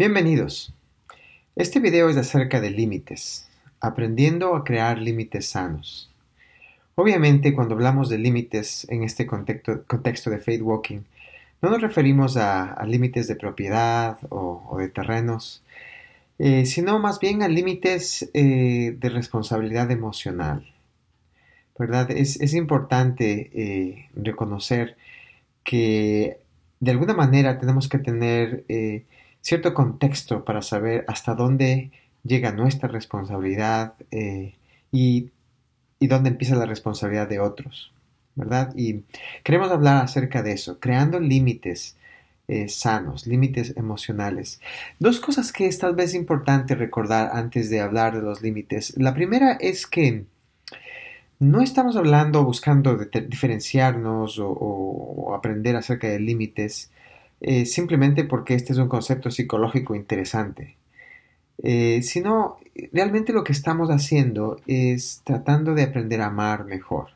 Bienvenidos. Este video es acerca de límites, aprendiendo a crear límites sanos. Obviamente, cuando hablamos de límites en este contexto, de faith walking, no nos referimos a, límites de propiedad o, de terrenos, eh, sino más bien a límites eh, de responsabilidad emocional. ¿Verdad? Es, importante eh, reconocer que de alguna manera tenemos que tener cierto contexto para saber hasta dónde llega nuestra responsabilidad eh, y, dónde empieza la responsabilidad de otros, ¿verdad? Y queremos hablar acerca de eso, creando límites eh, sanos, límites emocionales. Dos cosas que es tal vez importante recordar antes de hablar de los límites. La primera es que no estamos hablando buscando diferenciarnos o aprender acerca de límites eh, simplemente porque este es un concepto psicológico interesante, eh, sino realmente lo que estamos haciendo es tratando de aprender a amar mejor,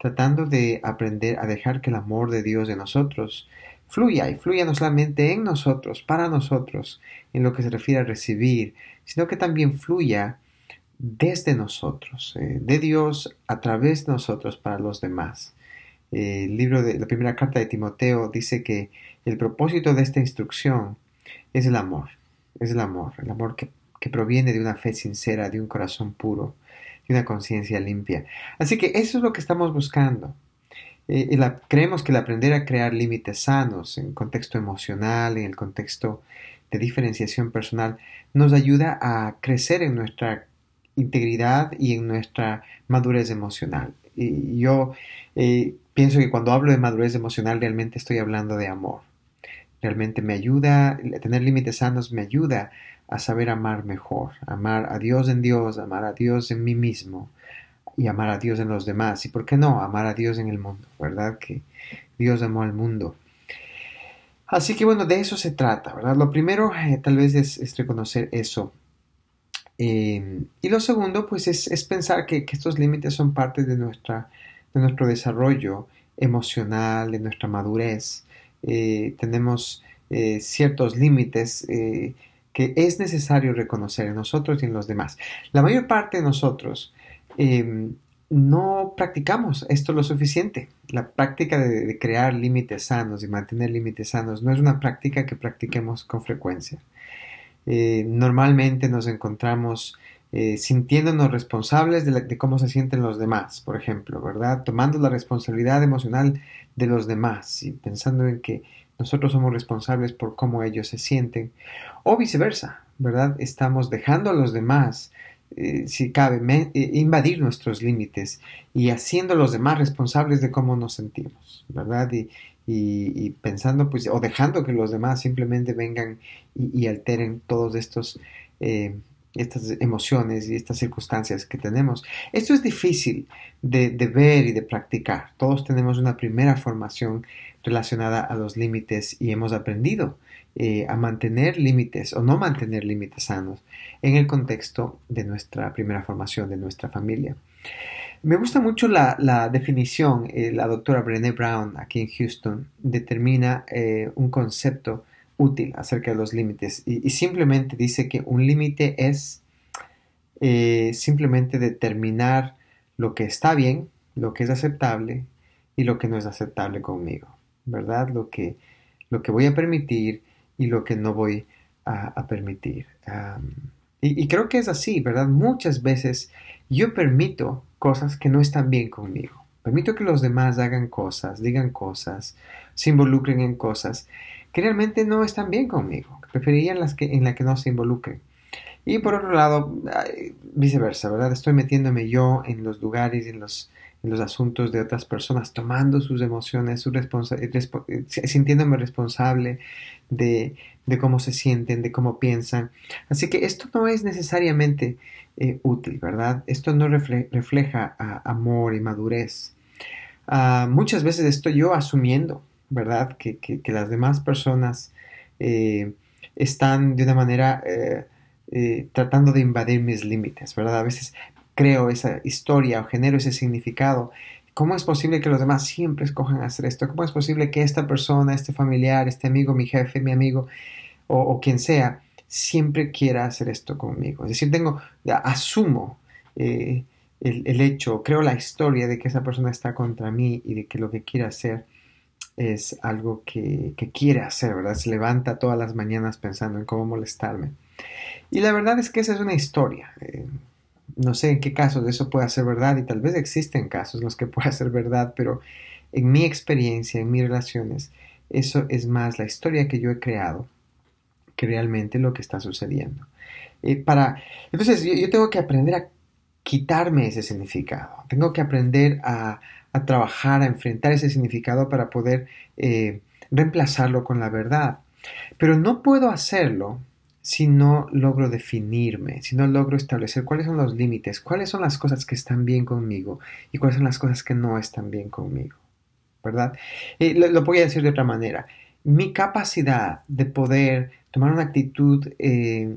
tratando de aprender a dejar que el amor de Dios de nosotros fluya y fluya no solamente en nosotros, para nosotros, en lo que se refiere a recibir, sino que también fluya desde nosotros, eh, de Dios a través de nosotros para los demás. El libro de la primera carta de Timoteo dice que el propósito de esta instrucción es el amor, es el amor, el amor que, proviene de una fe sincera, de un corazón puro, de una conciencia limpia. Así que eso es lo que estamos buscando. Eh, creemos que el aprender a crear límites sanos en contexto emocional, en el contexto de diferenciación personal, nos ayuda a crecer en nuestra integridad y en nuestra madurez emocional. Y yo eh, pienso que cuando hablo de madurez emocional realmente estoy hablando de amor. Realmente me ayuda, tener límites sanos me ayuda a saber amar mejor, amar a Dios en Dios, amar a Dios en mí mismo y amar a Dios en los demás. Y por qué no, amar a Dios en el mundo, ¿verdad? Que Dios amó al mundo. Así que bueno, de eso se trata, ¿verdad? Lo primero eh, tal vez es, reconocer eso. Eh, y lo segundo, pues es, pensar que, que, estos límites son parte de nuestra de nuestro desarrollo emocional, de nuestra madurez. Eh, tenemos eh, ciertos límites eh, que es necesario reconocer en nosotros y en los demás. La mayor parte de nosotros em, no practicamos esto lo suficiente. La práctica de, crear límites sanos y mantener límites sanos no es una práctica que practiquemos con frecuencia. normalmente nos encontramos eh, sintiéndonos responsables de, cómo se sienten los demás, por ejemplo, ¿verdad? Tomando la responsabilidad emocional de los demás y pensando en que nosotros somos responsables por cómo ellos se sienten, o viceversa, ¿verdad? Estamos dejando a los demás, eh, si cabe, eh, invadir nuestros límites y haciendo a los demás responsables de cómo nos sentimos, ¿verdad? Y, pensando, pues, o dejando que los demás simplemente vengan y, alteren todos estos estas emociones y estas circunstancias que tenemos. Esto es difícil de, ver y de practicar. Todos tenemos una primera formación relacionada a los límites y hemos aprendido eh, a mantener límites o no mantener límites sanos en el contexto de nuestra primera formación, de nuestra familia. Me gusta mucho la, definición, eh, la doctora Brené Brown aquí en Houston determina eh, un concepto útil acerca de los límites y, simplemente dice que un límite es eh, simplemente determinar lo que está bien, lo que es aceptable y lo que no es aceptable conmigo, ¿verdad? Lo que, lo que voy a permitir y lo que no voy a, permitir. y, y, creo que es así, ¿verdad? Muchas veces yo permito cosas que no están bien conmigo. Permito que los demás hagan cosas, digan cosas, se involucren en cosas que realmente no están bien conmigo, preferirían las que, en las que no se involucren. Y por otro lado, viceversa, ¿verdad? Estoy metiéndome yo en los lugares, en los, en los asuntos de otras personas, tomando sus emociones, su eh, sintiéndome responsable de, de, cómo se sienten, de cómo piensan. Así que esto no es necesariamente eh, útil, ¿verdad? Esto no refleja amor y madurez. Ah, muchas veces estoy yo asumiendo ¿verdad? Que, las demás personas eh, están de una manera eh, eh, tratando de invadir mis límites, ¿verdad? A veces creo esa historia o genero ese significado. ¿Cómo es posible que los demás siempre escojan hacer esto? ¿Cómo es posible que esta persona, este familiar, este amigo, mi jefe, mi amigo, o, quien sea siempre quiera hacer esto conmigo. Es decir, tengo, asumo eh, el, hecho, creo la historia de que esa persona está contra mí y de que lo que quiere hacer es algo que, quiere hacer, ¿verdad? Se levanta todas las mañanas pensando en cómo molestarme. Y la verdad es que esa es una historia. Eh, no sé en qué casos eso puede ser verdad y tal vez existen casos en los que pueda ser verdad, pero en mi experiencia, en mis relaciones, eso es más la historia que yo he creado que realmente lo que está sucediendo. Eh, para, entonces yo, tengo que aprender a quitarme ese significado, tengo que aprender a, trabajar, a enfrentar ese significado para poder eh, reemplazarlo con la verdad. Pero no puedo hacerlo si no logro definirme, si no logro establecer cuáles son los límites, cuáles son las cosas que están bien conmigo y cuáles son las cosas que no están bien conmigo, ¿verdad? Eh, lo, a decir de otra manera. Mi capacidad de poder tomar una actitud eh,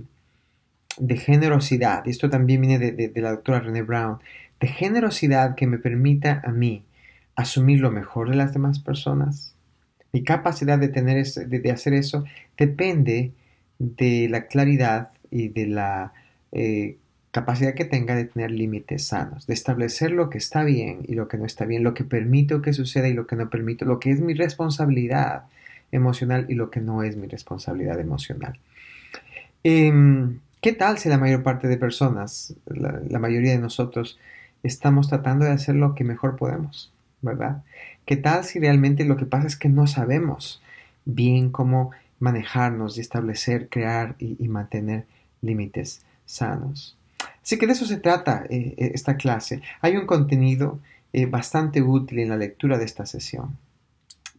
de generosidad, y esto también viene de, la doctora René Brown, de generosidad que me permita a mí asumir lo mejor de las demás personas, mi capacidad de, tener de hacer eso depende de la claridad y de la eh, capacidad que tenga de tener límites sanos, de establecer lo que está bien y lo que no está bien, lo que permito que suceda y lo que no permito, lo que es mi responsabilidad emocional y lo que no es mi responsabilidad emocional. Em, ¿Qué tal si la mayor parte de personas, la, mayoría de nosotros, estamos tratando de hacer lo que mejor podemos, ¿verdad? ¿Qué tal si realmente lo que pasa es que no sabemos bien cómo manejarnos y establecer, crear y, mantener límites sanos. Así que de eso se trata eh, eh, esta clase. Hay un contenido eh, bastante útil en la lectura de esta sesión.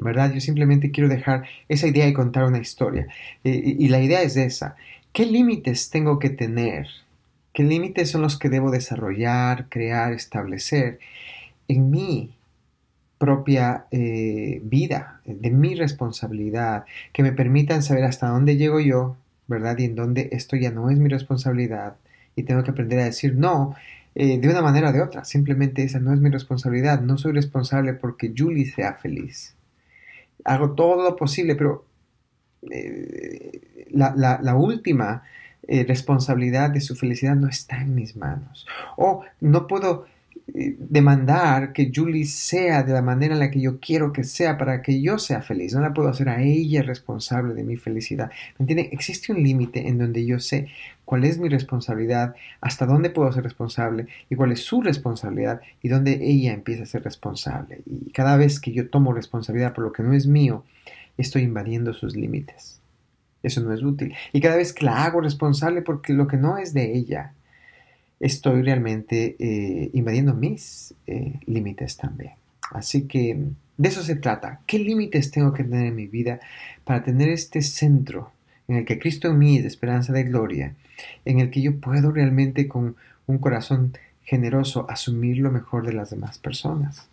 ¿Verdad? Yo simplemente quiero dejar esa idea y contar una historia. y la idea es esa. ¿Qué límites tengo que tener? ¿Qué límites son los que debo desarrollar, crear, establecer en mí propia eh, vida, de mi responsabilidad, que me permitan saber hasta dónde llego yo, ¿verdad? Y en dónde esto ya no es mi responsabilidad y tengo que aprender a decir no eh, de una manera o de otra. Simplemente esa no es mi responsabilidad. No soy responsable porque Julie sea feliz. Hago todo lo posible, pero eh, la, última responsabilidad de su felicidad no está en mis manos. O no puedo demandar que Julie sea de la manera en la que yo quiero que sea para que yo sea feliz. No la puedo hacer a ella responsable de mi felicidad. ¿Me? Existe un límite en donde yo sé cuál es mi responsabilidad, hasta dónde puedo ser responsable y cuál es su responsabilidad y dónde ella empieza a ser responsable. Y cada vez que yo tomo responsabilidad por lo que no es mío, estoy invadiendo sus límites. Eso no es útil. Y cada vez que la hago responsable porque lo que no es de ella, estoy realmente eh, invadiendo mis eh, límites también. Así que de eso se trata. ¿Qué límites tengo que tener en mi vida para tener este centro en el que Cristo en mí es de esperanza de gloria, en el que yo puedo realmente con un corazón generoso asumir lo mejor de las demás personas?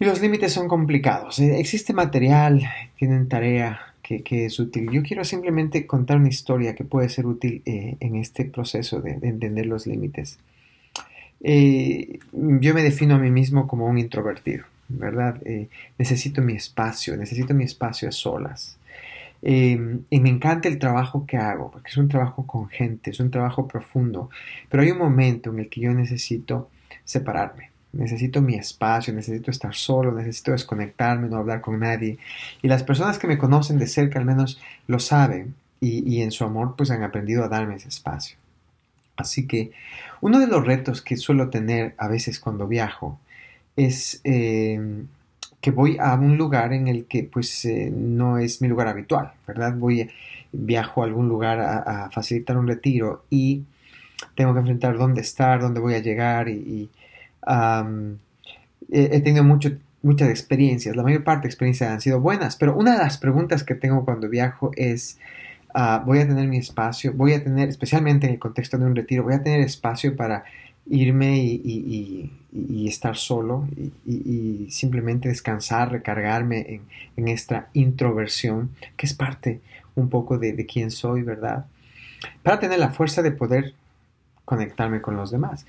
Y los límites son complicados. Eh, existe material, tienen tarea, que, es útil. Yo quiero simplemente contar una historia que puede ser útil eh, en este proceso de, entender los límites. Eh, yo me defino a mí mismo como un introvertido, ¿verdad? Eh, necesito mi espacio, necesito mi espacio a solas. y me encanta el trabajo que hago, porque es un trabajo con gente, es un trabajo profundo, pero hay un momento en el que yo necesito separarme necesito mi espacio, necesito estar solo, necesito desconectarme, no hablar con nadie. Y las personas que me conocen de cerca al menos lo saben y, en su amor pues han aprendido a darme ese espacio. Así que uno de los retos que suelo tener a veces cuando viajo es eh, que voy a un lugar en el que pues eh, no es mi lugar habitual, ¿verdad? Voy, viajo a algún lugar a, facilitar un retiro y tengo que enfrentar dónde estar, dónde voy a llegar y he tenido muchas experiencias, la mayor parte de experiencias han sido buenas, pero una de las preguntas que tengo cuando viajo es, ah, voy a tener mi espacio, voy a tener, especialmente en el contexto de un retiro, voy a tener espacio para irme y, estar solo y, simplemente descansar, recargarme en, esta introversión, que es parte un poco de, de quién soy, ¿verdad? Para tener la fuerza de poder conectarme con los demás.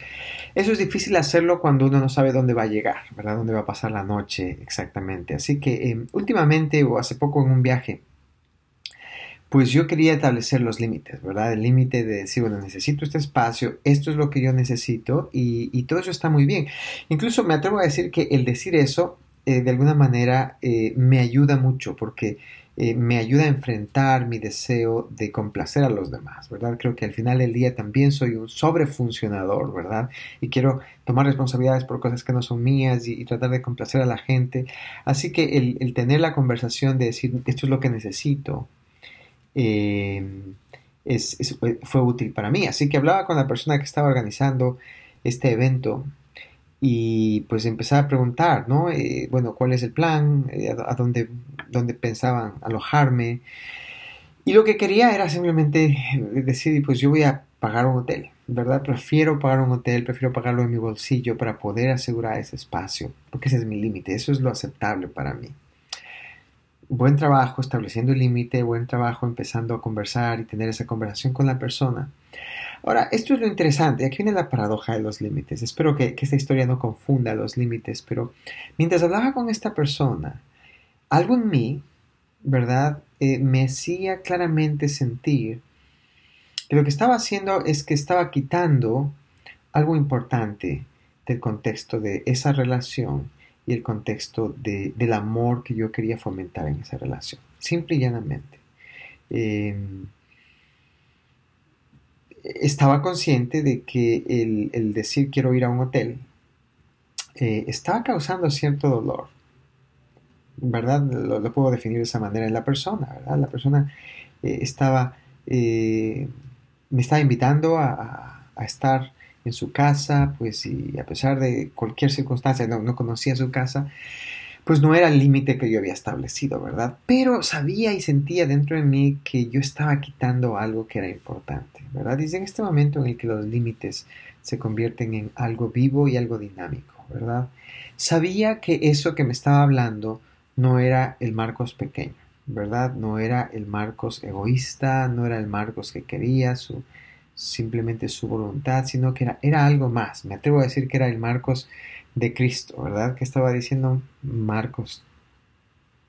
Eso es difícil hacerlo cuando uno no sabe dónde va a llegar, ¿verdad? Dónde va a pasar la noche exactamente. Así que eh, últimamente o hace poco en un viaje, pues yo quería establecer los límites, ¿verdad? El límite de decir, bueno, necesito este espacio, esto es lo que yo necesito y, todo eso está muy bien. Incluso me atrevo a decir que el decir eso, eh, de alguna manera, eh, me ayuda mucho porque eh, me ayuda a enfrentar mi deseo de complacer a los demás, ¿verdad? Creo que al final del día también soy un sobrefuncionador, ¿verdad? Y quiero tomar responsabilidades por cosas que no son mías y, tratar de complacer a la gente. Así que el tener la conversación de decir, esto es lo que necesito, eh, fue útil para mí. Así que hablaba con la persona que estaba organizando este evento y pues empezaba a preguntar, ¿no? Eh, bueno, ¿cuál es el plan? Eh, ¿A, dónde, dónde, pensaban alojarme? Y lo que quería era simplemente decir, pues yo voy a pagar un hotel, ¿verdad? Prefiero pagar un hotel, prefiero pagarlo en mi bolsillo para poder asegurar ese espacio, porque ese es mi límite, eso es lo aceptable para mí buen trabajo estableciendo el límite, buen trabajo empezando a conversar y tener esa conversación con la persona. Ahora, esto es lo interesante, aquí viene la paradoja de los límites. Espero que, esta historia no confunda los límites, pero mientras hablaba con esta persona, algo en mí, ¿verdad? Eh, me hacía claramente sentir que lo que estaba haciendo es que estaba quitando algo importante del contexto de esa relación y el contexto del amor que yo quería fomentar en esa relación, simple y llanamente. Em, estaba consciente de que el, decir quiero ir a un hotel eh, estaba causando cierto dolor, ¿verdad? Lo, puedo definir de esa manera en la persona, ¿verdad? La persona eh, estaba, eh, me estaba invitando a, a estar en su casa, pues y a pesar de cualquier circunstancia, no, conocía su casa, pues no era el límite que yo había establecido, ¿verdad? Pero sabía y sentía dentro de mí que yo estaba quitando algo que era importante, ¿verdad? Y es en este momento en el que los límites se convierten en algo vivo y algo dinámico, ¿verdad? Sabía que eso que me estaba hablando no era el Marcos pequeño, ¿verdad? No era el Marcos egoísta, no era el Marcos que quería su simplemente su voluntad, sino que era, algo más. Me atrevo a decir que era el Marcos de Cristo, ¿verdad? Que estaba diciendo, Marcos,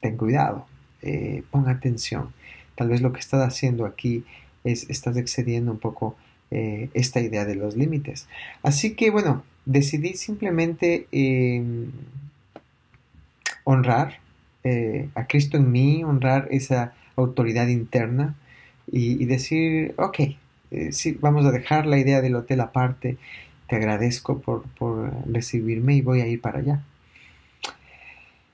ten cuidado, eh, pon atención. Tal vez lo que estás haciendo aquí es, estás excediendo un poco eh, esta idea de los límites. Así que, bueno, decidí simplemente em, honrar eh, a Cristo en mí, honrar esa autoridad interna y, y decir, ok, eh, sí, vamos a dejar la idea del hotel aparte. Te agradezco por, recibirme y voy a ir para allá.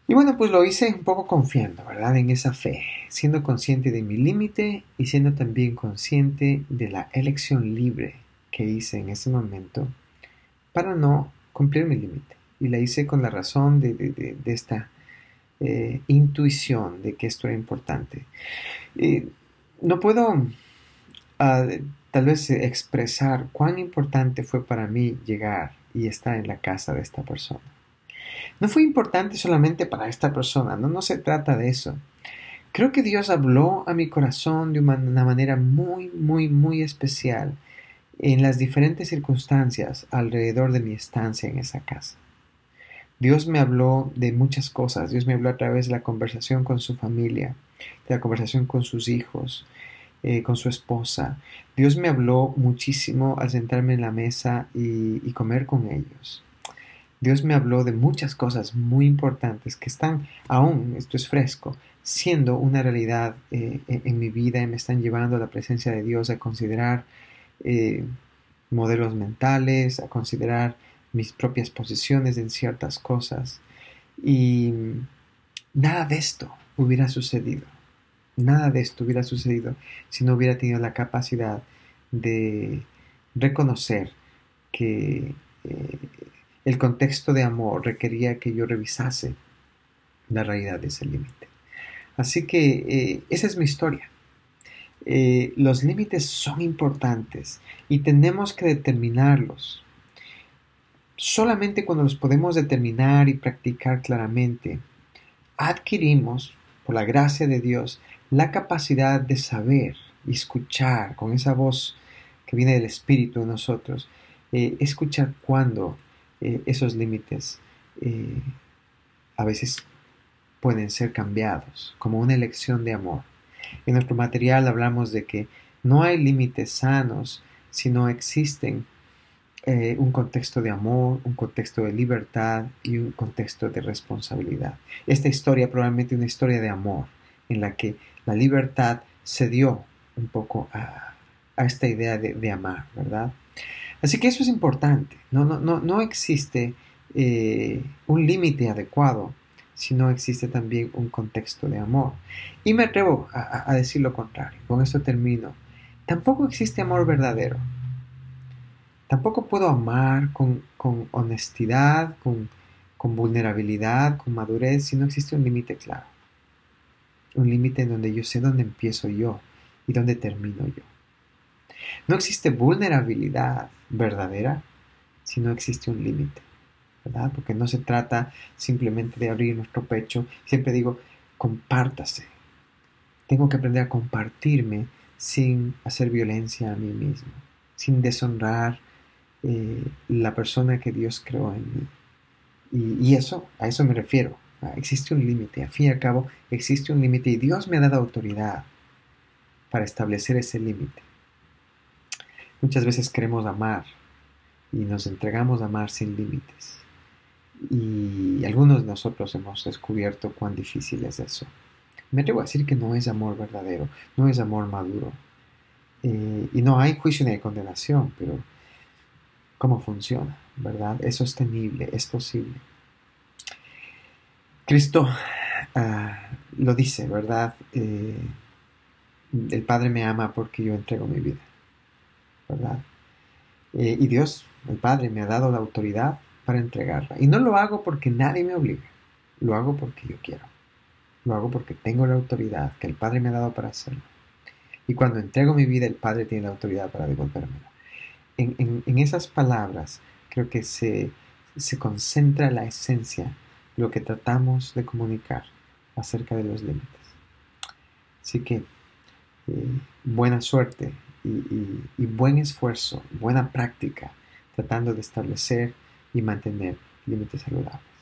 Y bueno, pues lo hice un poco confiando, ¿verdad? En esa fe, siendo consciente de mi límite y siendo también consciente de la elección libre que hice en ese momento para no cumplir mi límite. Y la hice con la razón de, esta eh, intuición de que esto era importante. Eh, no puedo ah, tal vez expresar cuán importante fue para mí llegar y estar en la casa de esta persona. No fue importante solamente para esta persona, no, no se trata de eso. Creo que Dios habló a mi corazón de una manera muy, muy, muy especial en las diferentes circunstancias alrededor de mi estancia en esa casa. Dios me habló de muchas cosas. Dios me habló a través de la conversación con su familia, de la conversación con sus hijos, eh, con su esposa. Dios me habló muchísimo al sentarme en la mesa y, comer con ellos. Dios me habló de muchas cosas muy importantes que están aún, esto es fresco, siendo una realidad eh, en mi vida y me están llevando a la presencia de Dios a considerar eh, modelos mentales, a considerar mis propias posiciones en ciertas cosas. Y nada de esto hubiera sucedido Nada de esto hubiera sucedido si no hubiera tenido la capacidad de reconocer que eh, el contexto de amor requería que yo revisase la realidad de ese límite. Así que eh, esa es mi historia. Eh, los límites son importantes y tenemos que determinarlos. Solamente cuando los podemos determinar y practicar claramente, adquirimos, por la gracia de Dios, la capacidad de saber y escuchar con esa voz que viene del Espíritu de nosotros, eh, escuchar cuando eh, esos límites eh, a veces pueden ser cambiados como una elección de amor. En nuestro material hablamos de que no hay límites sanos si no existen un contexto de amor, un contexto de libertad y un contexto de responsabilidad. Esta historia probablemente una historia de amor, en la que la libertad se dio un poco a, esta idea de, amar, ¿verdad? Así que eso es importante. No, no, no, no existe eh, un límite adecuado si no existe también un contexto de amor. Y me atrevo a, decir lo contrario. Con esto termino. Tampoco existe amor verdadero. Tampoco puedo amar con, honestidad, con, con vulnerabilidad, con madurez, si no existe un límite claro. Un límite en donde yo sé dónde empiezo yo y dónde termino yo. No existe vulnerabilidad verdadera si no existe un límite. Porque no se trata simplemente de abrir nuestro pecho. Siempre digo, compártase. Tengo que aprender a compartirme sin hacer violencia a mí mismo, sin deshonrar eh, la persona que Dios creó en mí. Y, eso, a eso me refiero. Existe un límite, al fin y al cabo existe un límite y Dios me ha dado autoridad para establecer ese límite. Muchas veces queremos amar y nos entregamos a amar sin límites. Y algunos de nosotros hemos descubierto cuán difícil es eso. Me atrevo a decir que no es amor verdadero, no es amor maduro. Eh, y no hay juicio ni condenación, pero ¿cómo funciona? ¿Verdad? Es sostenible, es posible. Cristo ah, lo dice, ¿verdad? Eh, el Padre me ama porque yo entrego mi vida, ¿verdad? Eh, y Dios, el Padre, me ha dado la autoridad para entregarla. Y no lo hago porque nadie me obliga, lo hago porque yo quiero. Lo hago porque tengo la autoridad que el Padre me ha dado para hacerlo. Y cuando entrego mi vida, el Padre tiene la autoridad para devolvérmela. En, en, esas palabras creo que se, se concentra la esencia lo que tratamos de comunicar acerca de los límites. Así que eh, buena suerte y buen esfuerzo, buena práctica tratando de establecer y mantener límites saludables.